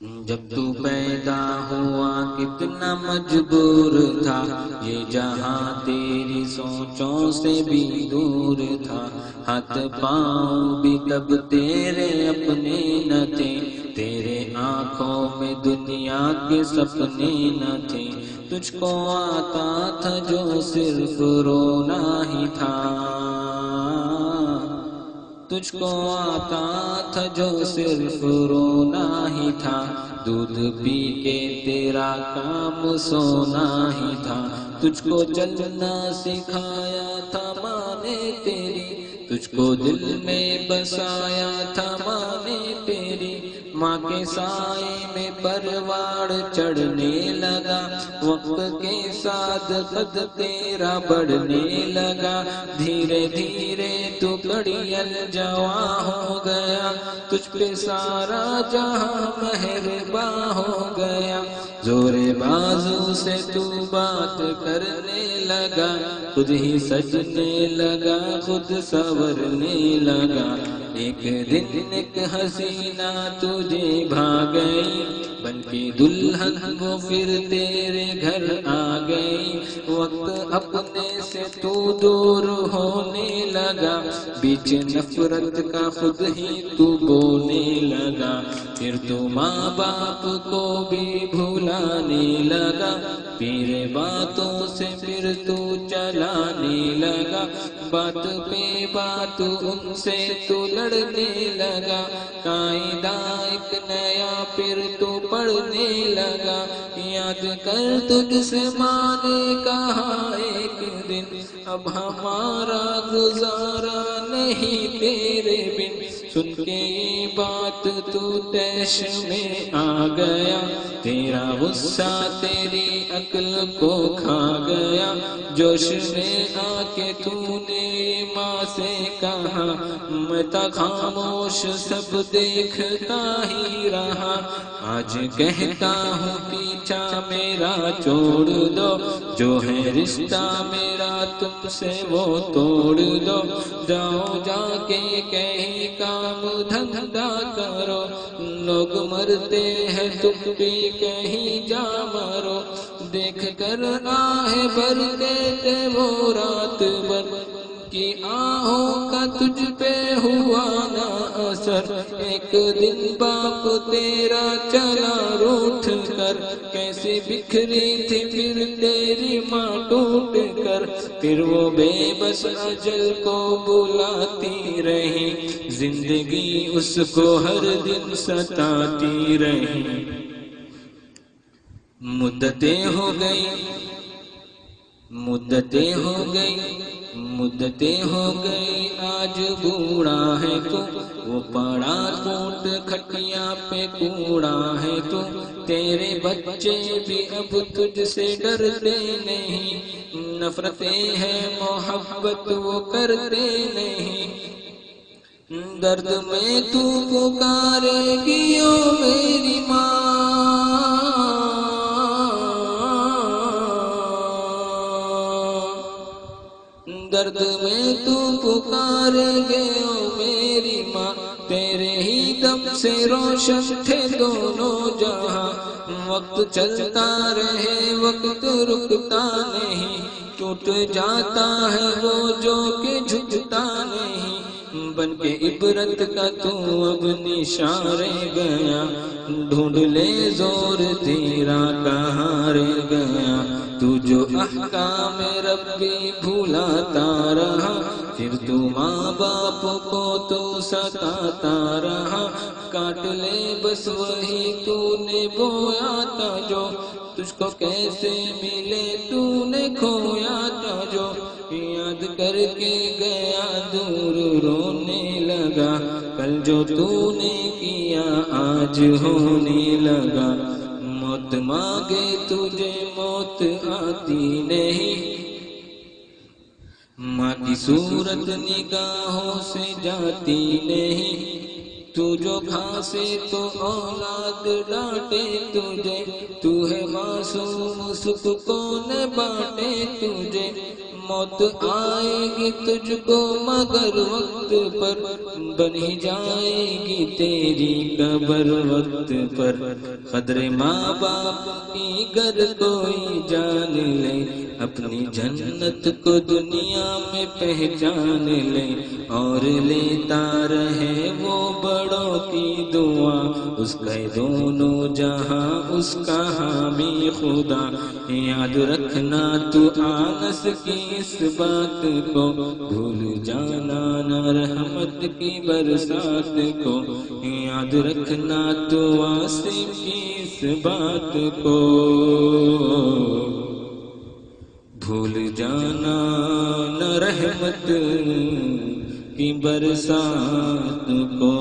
جب تو پیدا ہوا، کتنا مجبور تھا۔ یہ جہاں تیری سوچوں سے بھی دور تھا۔ ہاتھ پاؤں بھی تب تیرے اپنے نہ تھے۔ تیرے آنکھوں میں دنیا کے سپنے نہ تھے۔ تجھ کو آتا تھا جو صرف رونا ہی تھا۔ تجھ کو آتا تھا جو صرف رونا ہی تھا، دودھ پی کے تیرا کام سونا ہی تھا۔ تجھ کو چلنا سکھایا تھا ماں نے تیری، تجھ کو دل میں بسایا تھا ماں نے ماں کے سائے میں پرواڑ چڑھنے لگا، وقت کے ساتھ قد تیرا بڑھنے لگا۔ دھیرے دھیرے تو کڑیل جواں ہو گیا، تجھ پہ سارا جہاں مہرباں ہو گیا۔ زور بازو سے تو بات کرنے لگا، خود ہی سجنے لگا، خود سورنے لگا۔ ایک دن ایک حسینہ تجھے بھا گئی کے دلہن وہ پھر تیرے گھر آ گئی۔ وقت اپنے سے تو دور ہونے لگا۔ بیچ نفرت کا خود ہی تو بونے لگا۔ پھر تو ماں باپ کو بھی بھولانے لگا۔ پھر باتوں سے پھر تو چلانے لگا۔ بات پہ بات ان سے تو لڑنے لگا۔ قائدہ ایک نیا پھر تو پڑھ پڑھنے لگا۔ یاد کر تجھ سے ماں نے کہا ایک دن۔ اب ہمارا گزارا نہیں تیرے بن۔ سن کے یہ بات تو تیش میں آ گیا۔ تیرا غصہ تیری عقل کو کھا گیا۔ جوش میں آ کے تو نے ماں سے کہا، میں تا خاموش سب دیکھتا ہی رہا۔ آج کہتا ہوں، پیچھا میرا چھوڑ دو۔ جو ہے رشتہ میرا، تم سے وہ توڑ دو۔ جاؤ جا کے کہیں کام دھندا کرو۔ لوگ مرتے ہیں تم بھی کہیں جا مرو دیکھ کر آہ بھر دیتے وہ رات بھر۔ کی آہوں کا تجھ پہ ہوا نہ اثر ایک دن باپ تیرا چلا روٹ کر۔ کیسے بکھری تھی پھر تیری ماں ٹوٹ کر۔ پھر وہ بے بس اجل کو بلاتی رہی۔ زندگی اس کو ہر دن ستاتی رہی۔ مدتیں ہو گئی مدتیں ہو گئی مدتیں ہو گئی، آج بوڑھا ہے تو۔ وہ پڑا کوٹ کھٹیا پہ کوڑا ہے تو۔ تیرے بچے بھی اب تجھ سے ڈرتے نہیں۔ نفرتیں ہیں، محبت وہ کرتے نہیں۔ درد میں تو پکارے گی او میری ماں۔ درد میں تو پکار گے او میری ماں۔ تیرے ہی دم سے روشن تھے دونوں جہاں۔ وقت چلتا رہے، وقت رکتا نہیں۔ ٹوٹ جاتا ہے وہ جو کہ جھکتا نہیں۔ بن کے عبرت کا تو اب نشارے گیا۔ ڈھونڈ لے زور، تیرا کہاں رہ گیا؟ احکام ربی بھولاتا رہا، پھر تو ماں باپ کو تو ستاتا رہا۔ کاٹ لے بس وہی تو نے بویا تھا جو، تجھ کو کیسے ملے تو نے کھویا تھا جو۔ یاد کر کے گیا دور رونے لگا، کل جو تو نے کیا آج ہونے لگا۔ موت مانگے تجھے موت آتی نہیں۔ ماں کی صورت نگاہوں سے جاتی نہیں۔ تو جو کھانسے تو اولاد ڈانٹے تجھے۔ تو ہے معصوم سکھ کون بانٹے تجھے۔ موت آئے گی تجھ کو، مگر وقت پر بن ہی جائے گی تیری قبر وقت پر۔ قدر ماں باپ کی گر کوئی جان لے اپنی جنت کو دنیا میں پہچان لے اور لیتا رہے وہ بڑوں کی دعا۔ اس کا دونوں جہاں، اس کا ہاں حامی خدا۔ یاد رکھنا تو آنس کی اس بات کو۔ بھول جانا نہ رحمت کی برسات کو۔ یاد رکھنا تو آسم کی اس بات کو۔ بھول جانا نہ رحمت کی برسات کو۔